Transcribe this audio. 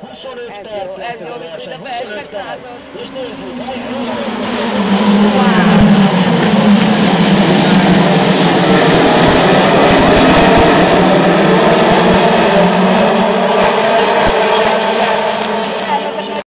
25 perc lesz ez a verseny, 25 perc. És nézzük, melyik